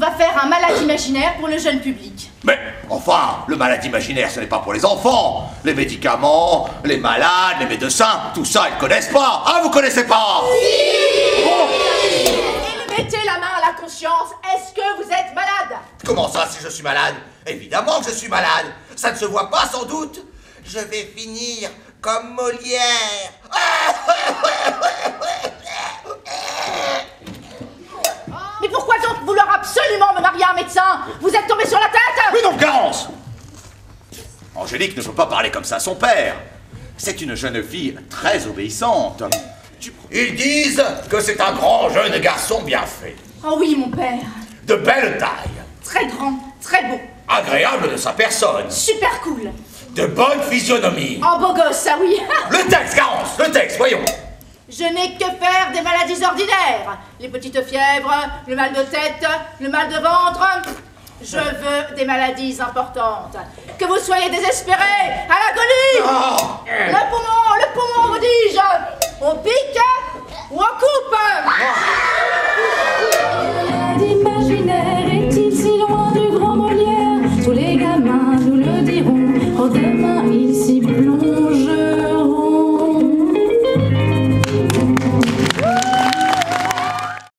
va faire un malade imaginaire pour le jeune public. Mais enfin, le malade imaginaire, ce n'est pas pour les enfants. Les médicaments, les malades, les médecins, tout ça, ils connaissent pas. Ah, vous connaissez pas Mettez la main à la conscience, est-ce que vous êtes malade? Comment ça, si je suis malade? Évidemment que je suis malade. Ça ne se voit pas, sans doute. Je vais finir comme Molière. Mais médecin Vous êtes tombé sur la tête Mais non, Garance Angélique ne peut pas parler comme ça à son père. C'est une jeune fille très obéissante. Ils disent que c'est un grand jeune garçon bien fait. Oh oui, mon père. De belle taille. Très grand, très beau. Agréable de sa personne. Super cool. De bonne physionomie. Oh, beau gosse, ça oui. le texte, Garance, le texte, voyons. Je n'ai que faire des maladies ordinaires. Les petites fièvres, le mal de tête, le mal de ventre. Je veux des maladies importantes. Que vous soyez désespéré, à l'agonie, ah. le poumon, le poumon, vous dis-je, on pique ou on coupe. L'imaginaire est-il si loin du grand Molière? Tous les gamins nous le diront, demain.